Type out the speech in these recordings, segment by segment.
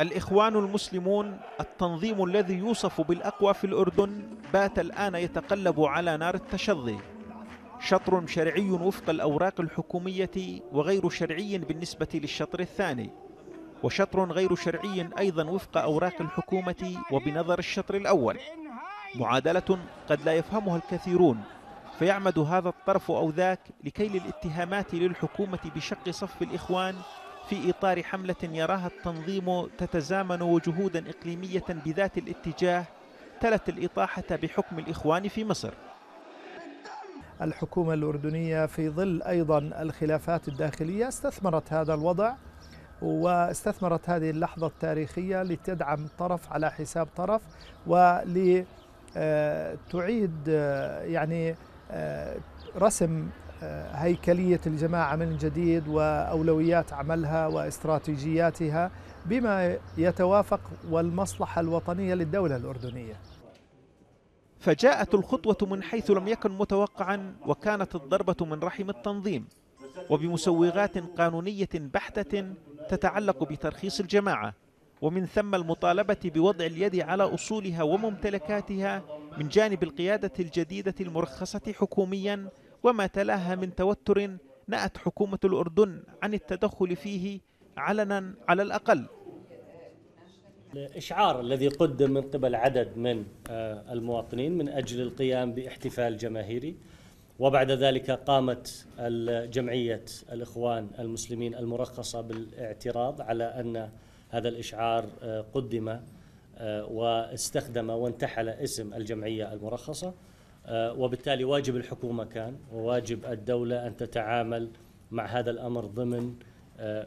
الإخوان المسلمون التنظيم الذي يوصف بالأقوى في الأردن بات الآن يتقلب على نار التشظي. شطر شرعي وفق الأوراق الحكومية وغير شرعي بالنسبة للشطر الثاني. وشطر غير شرعي أيضا وفق أوراق الحكومة وبنظر الشطر الأول. معادلة قد لا يفهمها الكثيرون. فيعمد هذا الطرف أو ذاك لكيل الاتهامات للحكومة بشق صف الإخوان في إطار حملة يراها التنظيم تتزامن وجهودا إقليمية بذات الاتجاه تلت الإطاحة بحكم الإخوان في مصر. الحكومة الأردنية في ظل أيضا الخلافات الداخلية استثمرت هذا الوضع واستثمرت هذه اللحظة التاريخية لتدعم طرف على حساب طرف ولتعيد يعني رسم هيكلية الجماعة من جديد وأولويات عملها واستراتيجياتها بما يتوافق والمصلحة الوطنية للدولة الأردنية. فجاءت الخطوة من حيث لم يكن متوقعا وكانت الضربة من رحم التنظيم وبمسوغات قانونية بحتة تتعلق بترخيص الجماعة ومن ثم المطالبة بوضع اليد على أصولها وممتلكاتها من جانب القيادة الجديدة المرخصة حكوميا وما تلاها من توتر نأت حكومة الأردن عن التدخل فيه علنا على الأقل. الإشعار الذي قدم من قبل عدد من المواطنين من أجل القيام باحتفال جماهيري وبعد ذلك قامت جمعية الإخوان المسلمين المرخصة بالاعتراض على أن هذا الإشعار قدم واستخدم وانتحل اسم الجمعية المرخصة. وبالتالي واجب الحكومة كان وواجب الدولة أن تتعامل مع هذا الأمر ضمن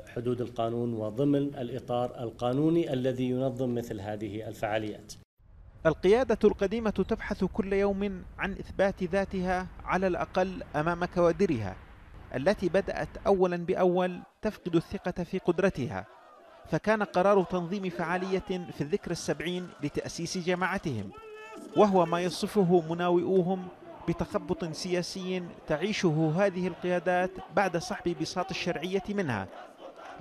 حدود القانون وضمن الإطار القانوني الذي ينظم مثل هذه الفعاليات. القيادة القديمة تبحث كل يوم عن إثبات ذاتها على الأقل أمام كوادرها التي بدأت أولا بأول تفقد الثقة في قدرتها فكان قرار تنظيم فعالية في الذكرى السبعين لتأسيس جماعتهم. وهو ما يصفه مناوئوهم بتخبط سياسي تعيشه هذه القيادات بعد سحب بساط الشرعية منها.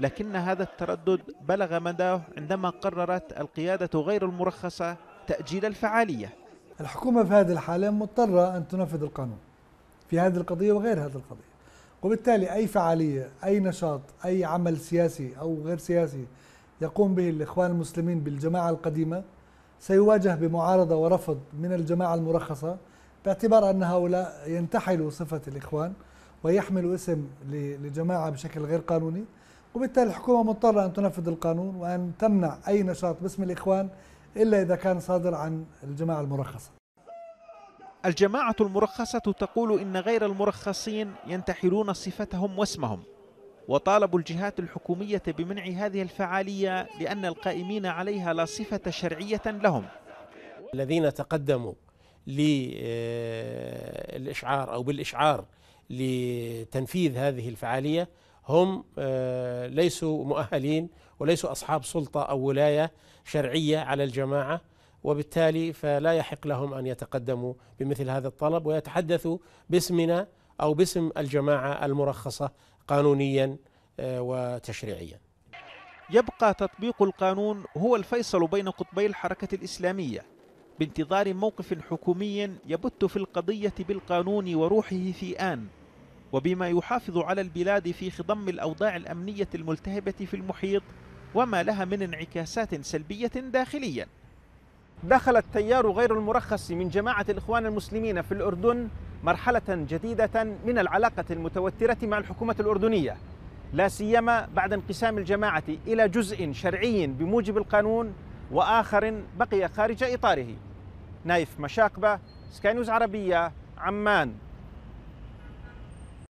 لكن هذا التردد بلغ مداه عندما قررت القيادة غير المرخصة تأجيل الفعالية. الحكومة في هذه الحالة مضطرة أن تنفذ القانون في هذه القضية وغير هذه القضية. وبالتالي أي فعالية أي نشاط أي عمل سياسي أو غير سياسي يقوم به الإخوان المسلمين بالجماعة القديمة سيواجه بمعارضة ورفض من الجماعة المرخصة باعتبار أن هؤلاء ينتحلوا صفة الإخوان ويحملوا اسم لجماعة بشكل غير قانوني وبالتالي الحكومة مضطرة أن تنفذ القانون وأن تمنع أي نشاط باسم الإخوان إلا إذا كان صادر عن الجماعة المرخصة. الجماعة المرخصة تقول إن غير المرخصين ينتحلون صفتهم واسمهم. وطالبوا الجهات الحكومية بمنع هذه الفعالية لأن القائمين عليها لا صفة شرعية لهم. الذين تقدموا للإشعار أو بالإشعار لتنفيذ هذه الفعالية هم ليسوا مؤهلين وليسوا أصحاب سلطة أو ولاية شرعية على الجماعة وبالتالي فلا يحق لهم أن يتقدموا بمثل هذا الطلب ويتحدثوا باسمنا أو باسم الجماعة المرخصة قانونيا وتشريعيا. يبقى تطبيق القانون هو الفيصل بين قطبي الحركة الإسلامية بانتظار موقف حكومي يبت في القضية بالقانون وروحه في آن وبما يحافظ على البلاد في خضم الأوضاع الأمنية الملتهبة في المحيط وما لها من انعكاسات سلبية داخليا. دخل التيار غير المرخص من جماعة الإخوان المسلمين في الأردن مرحلة جديدة من العلاقة المتوترة مع الحكومة الأردنية لا سيما بعد انقسام الجماعة إلى جزء شرعي بموجب القانون وآخر بقي خارج إطاره. نايف مشاقبة سكاي نيوز عربية عمان.